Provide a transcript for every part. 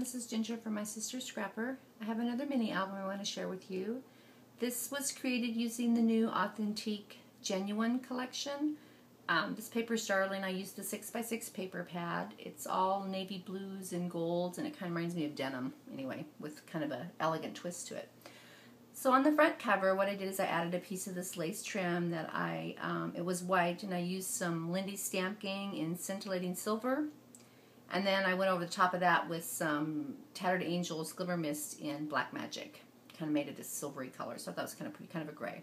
this is Ginger from My Sisters Scrapper. I have another mini album I want to share with you. This was created using the new Authentique Genuine collection. Um, this paper is darling. I used the 6x6 paper pad. It's all navy blues and golds and it kind of reminds me of denim anyway with kind of an elegant twist to it. So on the front cover what I did is I added a piece of this lace trim that I, um, it was white and I used some Lindy stamping in scintillating silver and then I went over the top of that with some Tattered Angels Glimmer Mist in Black Magic. Kind of made it this silvery color, so I thought it was kind of pretty, kind of a gray.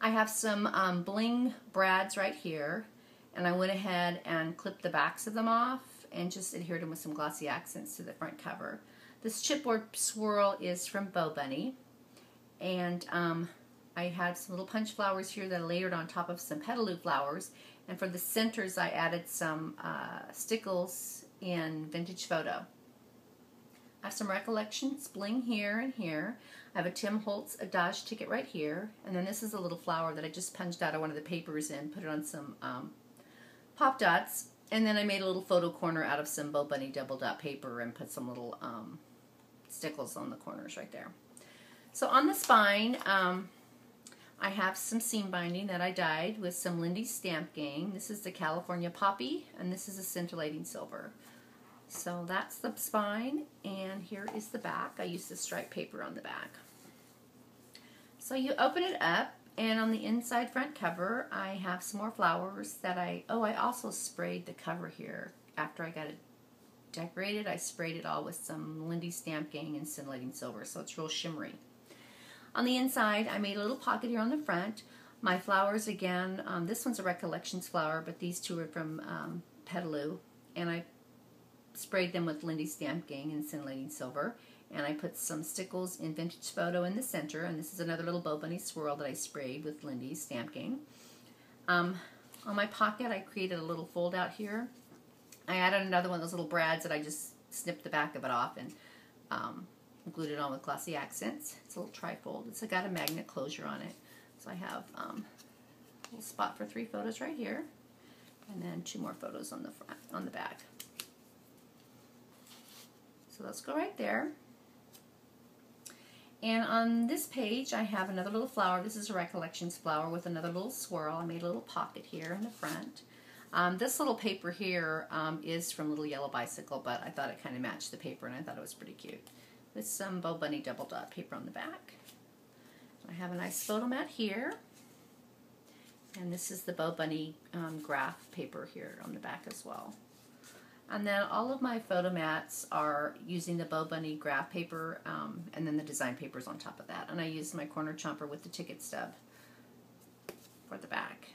I have some um, bling brads right here, and I went ahead and clipped the backs of them off and just adhered them with some glossy accents to the front cover. This chipboard swirl is from Bo Bunny, and um, I had some little punch flowers here that I layered on top of some petaloo flowers, and for the centers, I added some uh, stickles in Vintage Photo. I have some Recollections bling here and here. I have a Tim Holtz Adage ticket right here. And then this is a little flower that I just punched out of one of the papers and put it on some um, pop dots. And then I made a little photo corner out of some Bo Bunny double dot paper and put some little um, stickles on the corners right there. So on the spine, um, I have some seam binding that I dyed with some Lindy Stamp Gang. This is the California Poppy, and this is a scintillating silver. So that's the spine, and here is the back. I used the striped paper on the back. So you open it up, and on the inside front cover, I have some more flowers that I, oh, I also sprayed the cover here. After I got it decorated, I sprayed it all with some Lindy Stamp Gang and scintillating silver, so it's real shimmery. On the inside, I made a little pocket here on the front. My flowers, again, um, this one's a Recollections flower, but these two are from um, Petaloo. And I sprayed them with Lindy Stamp Gang and Scintillating Silver. And I put some stickles in Vintage Photo in the center. And this is another little Bo Bunny swirl that I sprayed with Lindy Stamp Gang. Um, on my pocket, I created a little fold out here. I added another one of those little brads that I just snipped the back of it off and um, glued it on with glossy accents. It's a little trifold. It's got a magnet closure on it. So I have um, a little spot for three photos right here, and then two more photos on the front, on the back. So let's go right there. And on this page, I have another little flower. This is a Recollections flower with another little swirl. I made a little pocket here in the front. Um, this little paper here um, is from Little Yellow Bicycle, but I thought it kind of matched the paper, and I thought it was pretty cute with some Bo Bunny double dot paper on the back. I have a nice photo mat here. And this is the Bo Bunny um, graph paper here on the back as well. And then all of my photo mats are using the Bo Bunny graph paper um, and then the design papers on top of that. And I used my corner chomper with the ticket stub for the back.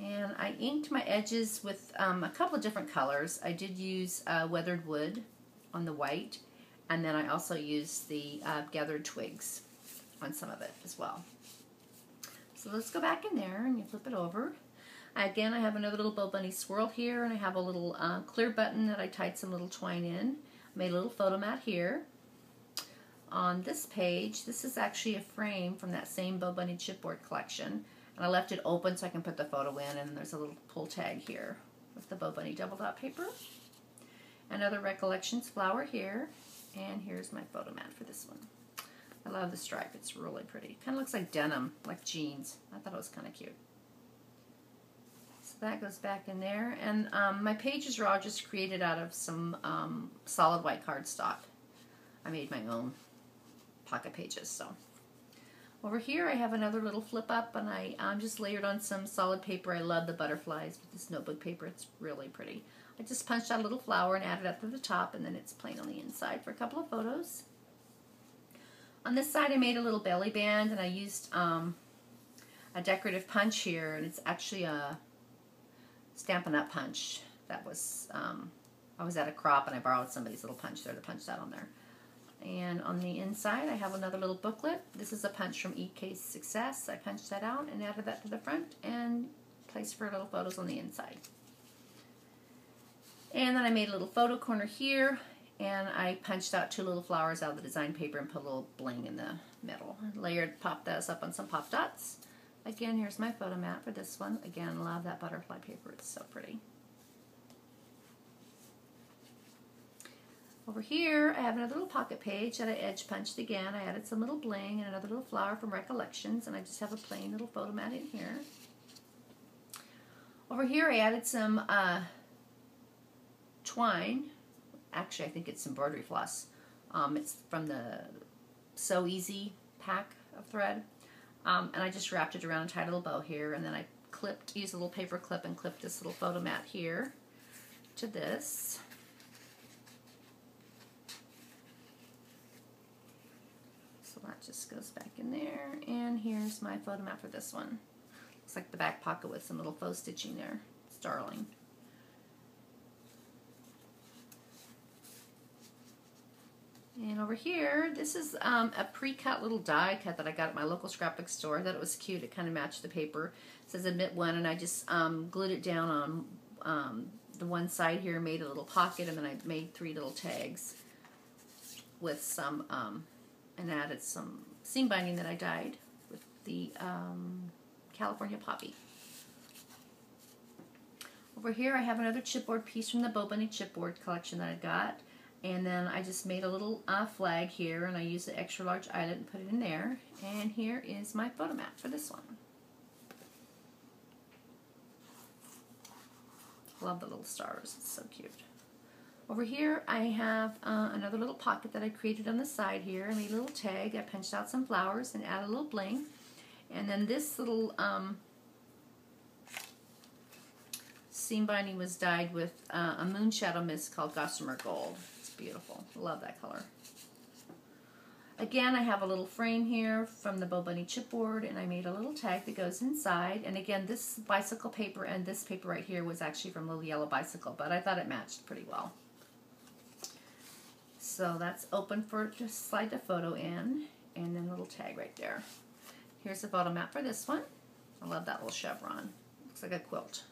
And I inked my edges with um, a couple of different colors. I did use uh, weathered wood on the white and then I also use the uh, gathered twigs on some of it as well. So let's go back in there and you flip it over. Again, I have another little Bo Bunny swirl here, and I have a little uh, clear button that I tied some little twine in. Made a little photo mat here. On this page, this is actually a frame from that same Bo Bunny chipboard collection. And I left it open so I can put the photo in, and there's a little pull tag here with the Bo Bunny double dot paper. Another Recollections flower here. And here's my photo mat for this one. I love the stripe. It's really pretty. Kind of looks like denim, like jeans. I thought it was kind of cute. So that goes back in there. And um, my pages are all just created out of some um, solid white cardstock. I made my own pocket pages. So over here I have another little flip up and I um, just layered on some solid paper. I love the butterflies with this notebook paper. It's really pretty. I just punched out a little flower and added up to the top and then it's plain on the inside for a couple of photos. On this side I made a little belly band and I used um, a decorative punch here and it's actually a Stampin' Up! punch that was, um, I was at a crop and I borrowed somebody's little punch there to punch that on there. And on the inside I have another little booklet. This is a punch from EK Success. I punched that out and added that to the front and placed for little photos on the inside. And then I made a little photo corner here and I punched out two little flowers out of the design paper and put a little bling in the middle. Layered, popped those up on some pop dots. Again, here's my photo mat for this one. Again, love that butterfly paper. It's so pretty. Over here, I have another little pocket page that I edge punched again. I added some little bling and another little flower from Recollections, and I just have a plain little photo mat in here. Over here, I added some uh, twine. Actually, I think it's embroidery floss. Um, it's from the Sew Easy pack of thread. Um, and I just wrapped it around tied a little bow here, and then I clipped, used a little paper clip and clipped this little photo mat here to this. So that just goes back in there, and here's my photo mat for this one. Looks like the back pocket with some little faux stitching there. It's darling. And over here, this is um, a pre-cut little die cut that I got at my local scrapbook store. I thought it was cute. It kind of matched the paper. It says admit one, and I just um, glued it down on um, the one side here, made a little pocket, and then I made three little tags with some, um, and added some seam binding that I dyed with the um, California Poppy. Over here, I have another chipboard piece from the Bo Bunny chipboard collection that I got. And then I just made a little uh, flag here and I used the extra large eyelet and put it in there. And here is my photo mat for this one. Love the little stars, it's so cute. Over here I have uh, another little pocket that I created on the side here. I made a little tag, I punched out some flowers and added a little bling. And then this little um, seam binding was dyed with uh, a moonshadow mist called Gossamer Gold beautiful. Love that color. Again, I have a little frame here from the Bo Bunny chipboard, and I made a little tag that goes inside. And again, this bicycle paper and this paper right here was actually from Little Yellow Bicycle, but I thought it matched pretty well. So that's open for just slide the photo in, and then little tag right there. Here's the photo mat for this one. I love that little chevron. Looks like a quilt.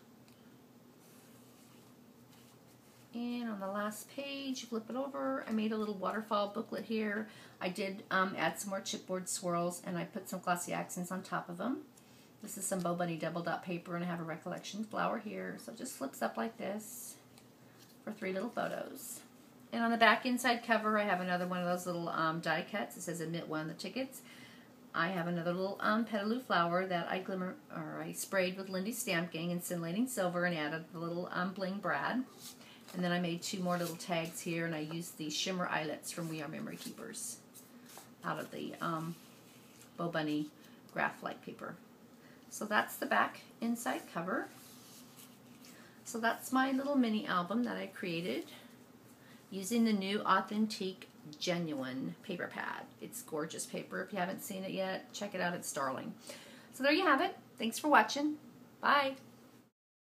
And on the last page, flip it over. I made a little waterfall booklet here. I did um, add some more chipboard swirls and I put some glossy accents on top of them. This is some Bo Bunny double dot paper and I have a recollection flower here. So it just flips up like this for three little photos. And on the back inside cover, I have another one of those little um, die cuts. It says admit one of the tickets. I have another little um, petaloo flower that I glimmer or I sprayed with Lindy Stamp Gang and scintillating silver and added the little um, bling brad. And then I made two more little tags here, and I used the shimmer eyelets from We R Memory Keepers out of the um, Bo Bunny Graph-like paper. So that's the back inside cover. So that's my little mini album that I created using the new Authentique Genuine paper pad. It's gorgeous paper. If you haven't seen it yet, check it out. It's darling. So there you have it. Thanks for watching. Bye.